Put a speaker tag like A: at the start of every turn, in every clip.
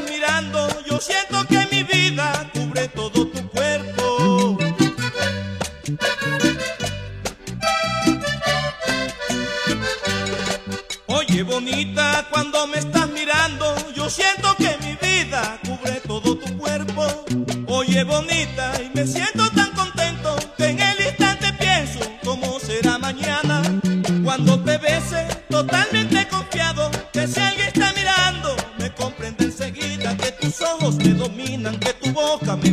A: mirando, yo siento que mi vida cubre todo tu cuerpo. Oye bonita, cuando me estás mirando, yo siento que mi vida cubre todo tu cuerpo. Oye bonita, y me siento tan contento que en el instante pienso cómo será mañana. Cuando te bese, totalmente ojos me dominan, que tu boca me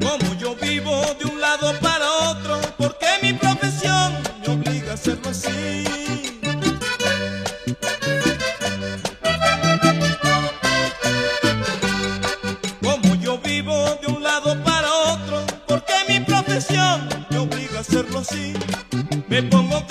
A: Como yo vivo de un lado para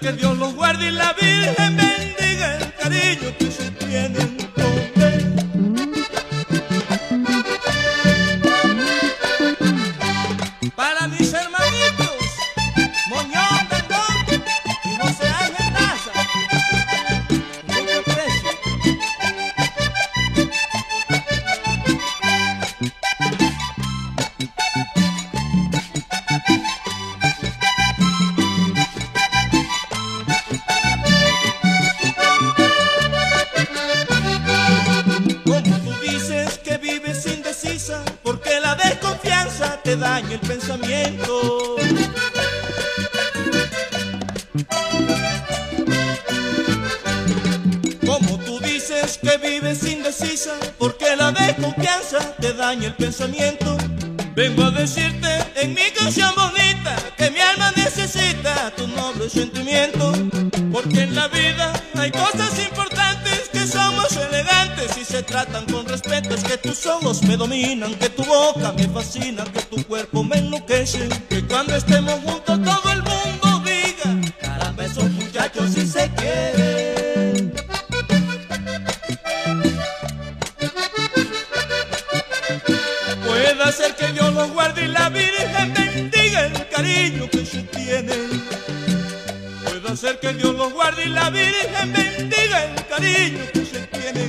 A: Que Dios los guarde y la Virgen bendiga el cariño que se tienen. hombre. Para mis hermanitos, Moñón, el pensamiento. Como tú dices que vives indecisa, porque la desconfianza te daña el pensamiento. Vengo a decirte en mi canción bonita que mi alma necesita tu noble sentimiento. Porque en la vida hay cosas importantes somos elegantes y se tratan con respeto. Es que tus ojos me dominan, que tu boca me fascina, que tu cuerpo me enloquece. Que cuando estemos Ser que Dios los guarde y la Virgen bendiga el cariño que se tienen.